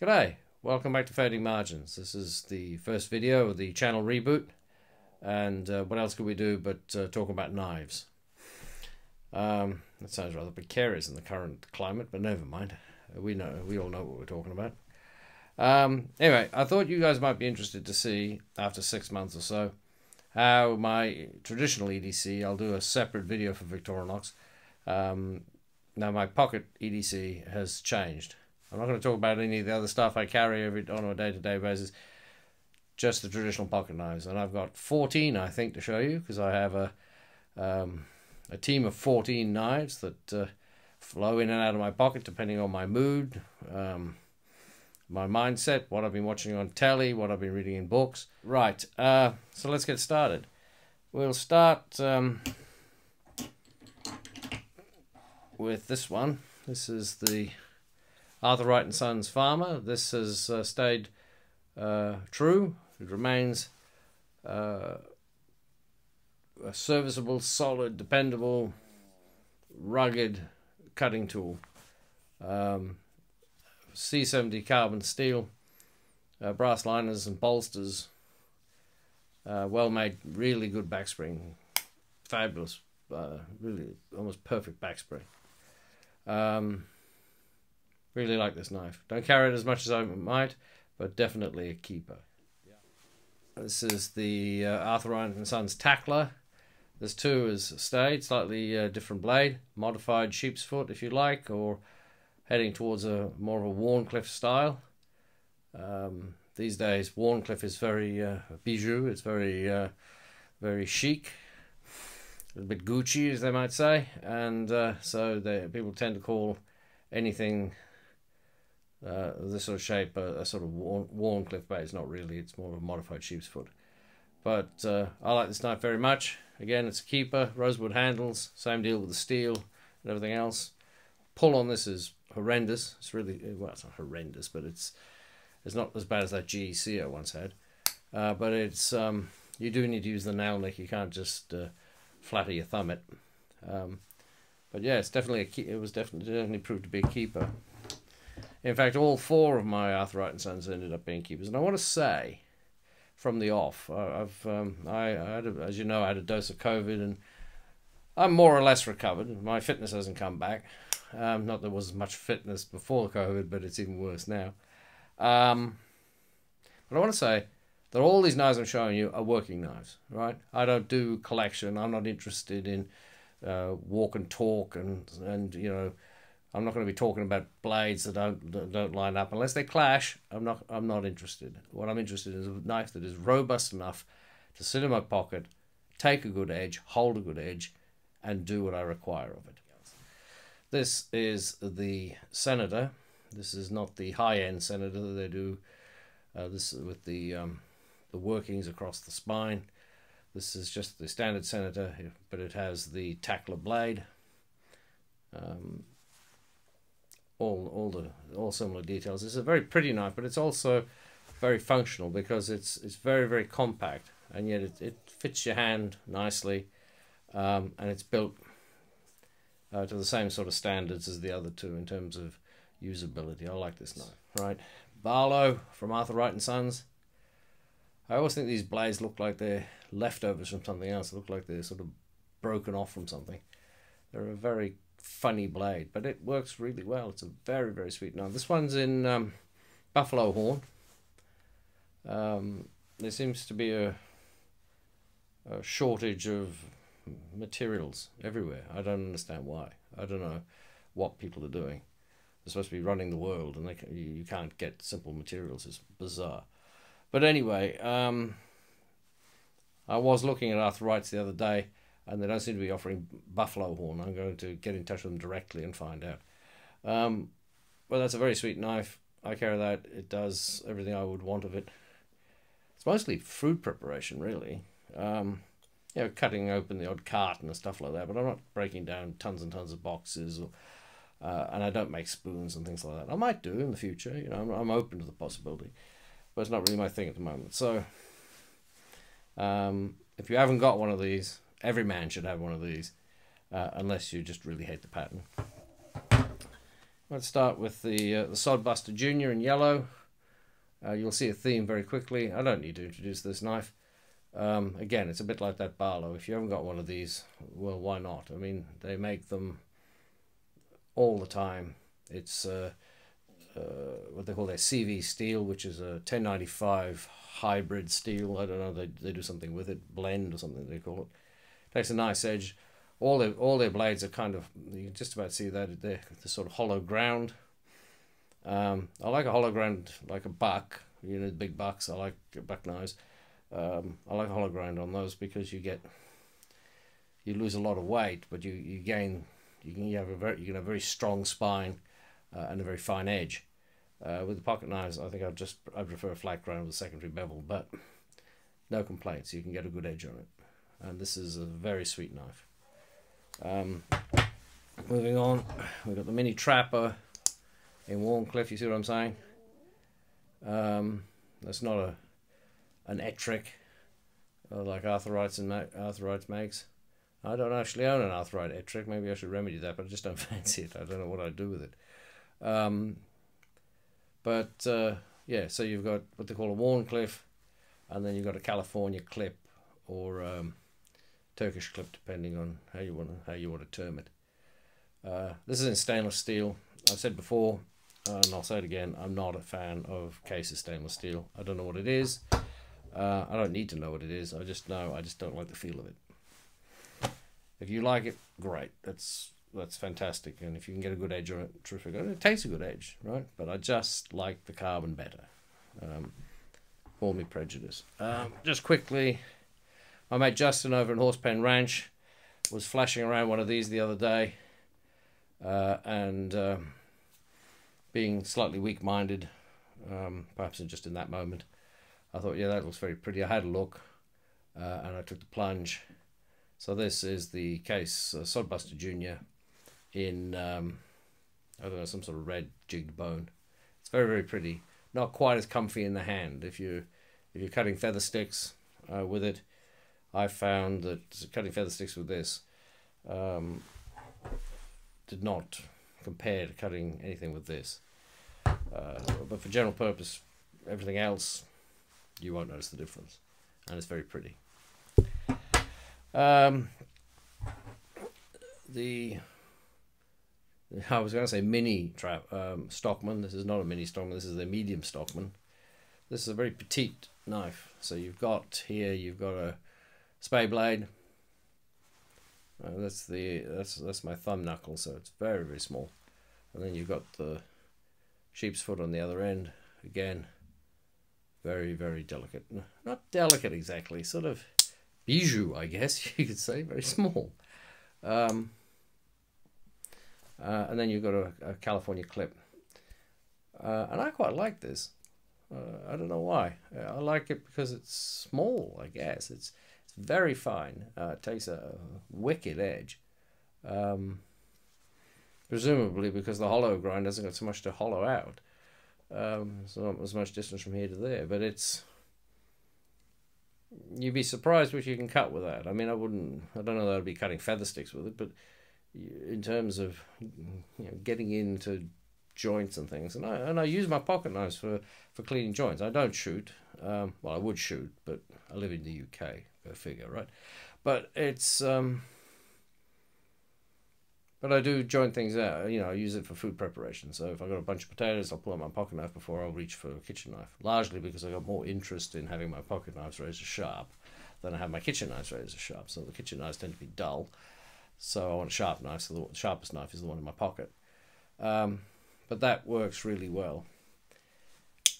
G'day, welcome back to Fading Margins. This is the first video of the channel reboot, and uh, what else could we do but uh, talk about knives? Um, that sounds rather precarious in the current climate, but never mind. We know, we all know what we're talking about. Um, anyway, I thought you guys might be interested to see, after six months or so, how my traditional EDC, I'll do a separate video for Victorinox. Um, now my pocket EDC has changed. I'm not going to talk about any of the other stuff I carry every on a day-to-day basis. Just the traditional pocket knives, and I've got 14, I think, to show you because I have a um, a team of 14 knives that uh, flow in and out of my pocket depending on my mood, um, my mindset, what I've been watching on telly, what I've been reading in books. Right, uh, so let's get started. We'll start um, with this one. This is the Arthur Wright and Sons Farmer. This has uh, stayed uh, true. It remains uh, a serviceable, solid, dependable, rugged cutting tool. Um, C70 carbon steel, uh, brass liners and bolsters. Uh, well made, really good backspring. Fabulous, uh, really almost perfect backspring. Um, Really like this knife. Don't carry it as much as I might, but definitely a keeper. This is the uh, Arthur Wright and Sons Tackler. This too is stayed, slightly uh, different blade, modified sheep's foot if you like, or heading towards a more of a Wharncliffe style. Um, these days, Wharncliffe is very uh, bijou. It's very, uh, very chic, a bit Gucci, as they might say, and uh, so they, people tend to call anything uh, this sort of shape, a, a sort of Wharncliffe bait. It's not really, it's more of a modified sheep's foot. But uh, I like this knife very much. Again, it's a keeper, rosewood handles, same deal with the steel and everything else. Pull on this is horrendous. It's really, well, it's not horrendous, but it's it's not as bad as that GEC I once had. Uh, but it's, um, you do need to use the nail nick. You can't just uh, flatter your thumb it. Um, but yeah, it's definitely a key, it was definitely definitely proved to be a keeper. In fact, all four of my Arthur Wright and Sons ended up being keepers. And I want to say, from the off, I've um, I, I had a, as you know, I had a dose of COVID, and I'm more or less recovered. My fitness hasn't come back. Um, not there was much fitness before COVID, but it's even worse now. Um, but I want to say that all these knives I'm showing you are working knives, right? I don't do collection. I'm not interested in uh, walk and talk and and you know I'm not going to be talking about blades that don't that don't line up unless they clash. I'm not I'm not interested. What I'm interested in is a knife that is robust enough to sit in my pocket, take a good edge, hold a good edge, and do what I require of it. This is the Senator. This is not the high-end Senator. That they do uh, this with the um, the workings across the spine. This is just the standard Senator, but it has the tackler blade. Um, all all the all similar details. It's a very pretty knife, but it's also very functional because it's it's very very compact and yet it, it fits your hand nicely, um, and it's built uh, to the same sort of standards as the other two in terms of usability. I like this knife. Right, Barlow from Arthur Wright and Sons. I always think these blades look like they're leftovers from something else. They look like they're sort of broken off from something. They're a very funny blade, but it works really well. It's a very, very sweet knife. This one's in um, buffalo horn. Um, there seems to be a, a shortage of materials everywhere. I don't understand why. I don't know what people are doing. They're supposed to be running the world, and they can, you can't get simple materials. It's bizarre. But anyway, um, I was looking at Arthur Wright's the other day and they don't seem to be offering buffalo horn. I'm going to get in touch with them directly and find out. Um, well, that's a very sweet knife. I carry that. It does everything I would want of it. It's mostly food preparation, really. Um, you know, cutting open the odd carton and stuff like that, but I'm not breaking down tons and tons of boxes, or, uh, and I don't make spoons and things like that. I might do in the future. You know, I'm, I'm open to the possibility, but it's not really my thing at the moment. So, um, if you haven't got one of these, Every man should have one of these, uh, unless you just really hate the pattern. let's start with the uh, the Sodbuster Junior in yellow. Uh, you'll see a theme very quickly. I don't need to introduce this knife. Um, again, it's a bit like that Barlow. If you haven't got one of these, well, why not? I mean, they make them all the time. It's uh, uh, what they call their CV steel, which is a 1095 hybrid steel. I don't know. They they do something with it, blend or something they call it. Takes a nice edge. All their all their blades are kind of you can just about see that they're the sort of hollow ground. Um, I like a hollow ground like a buck. You know, big bucks. I like buck knives. Um, I like hollow ground on those because you get you lose a lot of weight, but you, you gain you can you have a very you get a very strong spine uh, and a very fine edge. Uh, with the pocket knives, I think I'd just I prefer a flat ground with a secondary bevel, but no complaints. You can get a good edge on it, and this is a very sweet knife. Um, moving on, we've got the mini trapper in Wharncliffe. You see what I'm saying? Um, that's not a an Ettrick uh, like Arthur and Ma- Arthur makes. I don't actually own an Arthur Ettrick. Maybe I should remedy that, but I just don't fancy it. I don't know what I'd do with it. Um, but uh, yeah, so you've got what they call a Wharncliffe, and then you've got a California clip or um, Turkish clip, depending on how you want to, how you want to term it. Uh, this is in stainless steel. I've said before, and I'll say it again. I'm not a fan of Case's stainless steel. I don't know what it is. Uh, I don't need to know what it is. I just know I just don't like the feel of it. If you like it, great. That's that's fantastic. And if you can get a good edge on it, terrific. It takes a good edge, right? But I just like the carbon better. Um, call me prejudice. Um, just quickly, my mate Justin over at Horsepen Ranch was flashing around one of these the other day, uh, and um, being slightly weak-minded, um, perhaps just in that moment, I thought, yeah, that looks very pretty. I had a look, uh, and I took the plunge. So this is the case uh, Sodbuster Junior in um, I don't know some sort of red jigged bone. It's very very pretty. Not quite as comfy in the hand. If you if you're cutting feather sticks uh, with it, I found that cutting feather sticks with this um, did not compare to cutting anything with this. Uh, but for general purpose, everything else, you won't notice the difference, and it's very pretty. Um, the I was going to say mini trap um, Stockman. This is not a mini Stockman. This is a medium Stockman. This is a very petite knife. So you've got here. You've got a spade blade. Uh, that's the that's that's my thumb knuckle. So it's very very small. And then you've got the sheep's foot on the other end. Again, very very delicate. Not delicate exactly. Sort of bijou, I guess you could say. Very small. Um, uh, and then you've got a, a California clip. Uh, and I quite like this. Uh, I don't know why. Uh, I like it because it's small, I guess. It's, it's very fine. Uh, it takes a wicked edge. Um, presumably because the hollow grind doesn't got so much to hollow out. Um, so not as much distance from here to there, but it's you'd be surprised what you can cut with that. I mean, I wouldn't. I don't know that I'd be cutting feather sticks with it, but in terms of you know, getting into joints and things, and I and I use my pocket knives for for cleaning joints. I don't shoot. Um, well, I would shoot, but I live in the UK. Go figure, right? But it's um, but I do joint things out. You know, I use it for food preparation. So if I've got a bunch of potatoes, I'll pull out my pocket knife before I'll reach for a kitchen knife. Largely because I got more interest in having my pocket knives razor sharp than I have my kitchen knives razor sharp. So the kitchen knives tend to be dull. So I want a sharp knife. So the sharpest knife is the one in my pocket. Um, but that works really well.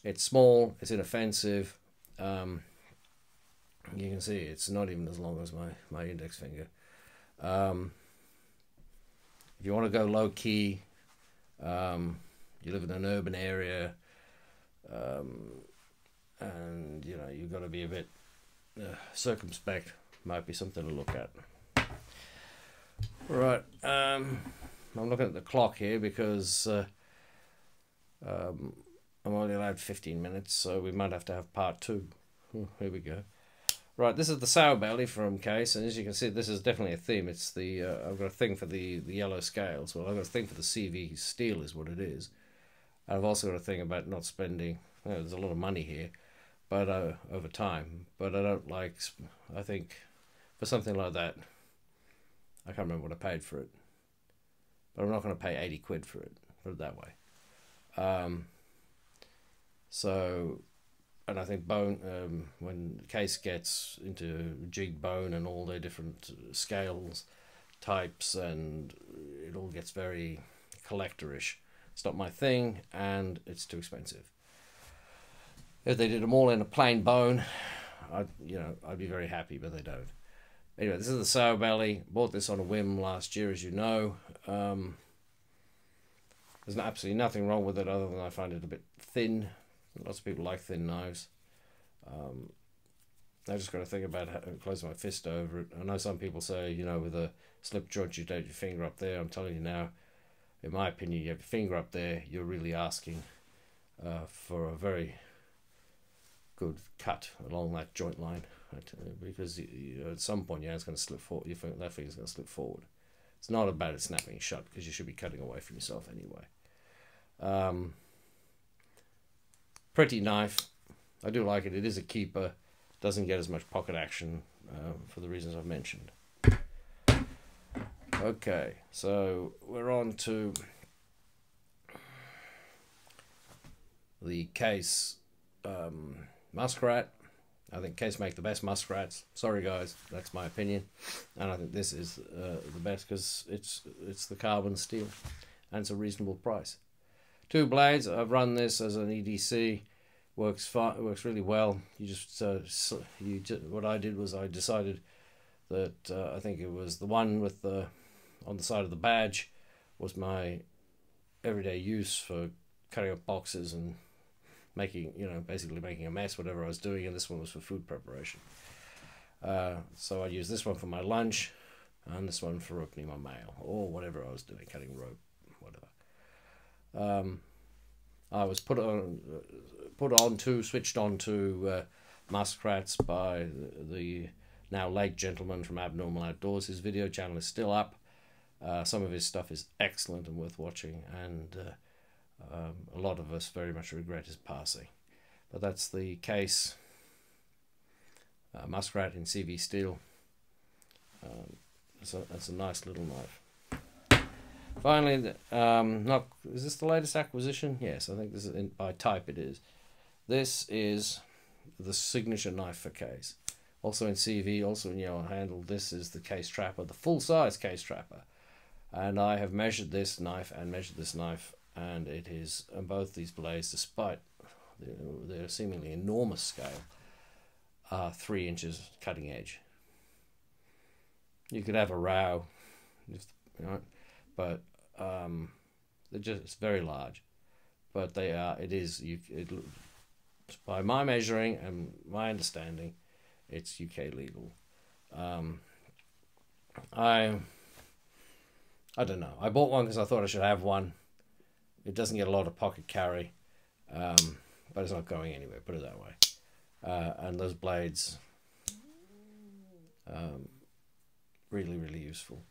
It's small. It's inoffensive. Um, you can see it's not even as long as my my index finger. Um, if you want to go low key, um, you live in an urban area, um, and you know you've got to be a bit uh, circumspect. Might be something to look at. Right. Um, I'm looking at the clock here because uh, um, I'm only allowed 15 minutes, so we might have to have part two. Oh, here we go. Right, this is the sow belly from Case, and as you can see, this is definitely a theme. It's the uh, I've got a thing for the the yellow scales. Well, I've got a thing for the CV steel, is what it is. And I've also got a thing about not spending. You know, there's a lot of money here, but uh, over time. But I don't like. I think for something like that, I can't remember what I paid for it, but I'm not going to pay eighty quid for it. Put it that way. Um, so and I think bone um, when case gets into jig bone and all their different scales, types, and it all gets very collectorish. It's not my thing, and it's too expensive. If they did them all in a plain bone, I'd you know I'd be very happy, but they don't. Anyway, this is the sow belly. Bought this on a whim last year, as you know. Um, there's absolutely nothing wrong with it other than I find it a bit thin Lots of people like thin knives. Um, I just got to think about how, closing my fist over it. I know some people say, you know, with a slip joint, you don't your finger up there. I'm telling you now, in my opinion, you have your finger up there, you're really asking uh, for a very good cut along that joint line because you, at some point your hand's going to slip forward, your finger, that finger's going to slip forward. It's not about it snapping shut because you should be cutting away from yourself anyway. Um, pretty knife. I do like it. It is a keeper. Doesn't get as much pocket action uh, for the reasons I've mentioned. Okay, so we're on to the case um, muskrat. I think Case make the best muskrats. Sorry guys, that's my opinion, and I think this is uh, the best because it's it's the carbon steel, and it's a reasonable price. Two blades. I've run this as an EDC. Works fine. Works really well. You just uh, you just, what I did was I decided that uh, I think it was the one with the on the side of the badge was my everyday use for cutting up boxes and making you know basically making a mess whatever I was doing and this one was for food preparation. Uh, so I used this one for my lunch and this one for opening my mail or whatever I was doing, cutting rope. Um, I was put on, put on to, switched on to uh, muskrats by the, the, now late gentleman from Abnormal Outdoors. His video channel is still up. Uh, some of his stuff is excellent and worth watching, and uh, um, a lot of us very much regret his passing. But that's the case. Uh, muskrat in CV steel. Um, that's a nice little knife. Finally, um, not is this the latest acquisition? Yes, I think this is in, by type. It is. This is the signature knife for case. Also in CV, also in yellow handle. This is the case trapper, the full size case trapper, and I have measured this knife and measured this knife, and it is on both these blades, despite their, seemingly enormous scale, are three inches cutting edge. You could have a row, if, you know, but um, they're just very large, but they are. It is you. It, by my measuring and my understanding, it's UK legal. Um, I I don't know. I bought one because I thought I should have one. It doesn't get a lot of pocket carry, um, but it's not going anywhere. Put it that way. Uh, and those blades, um, really, really useful.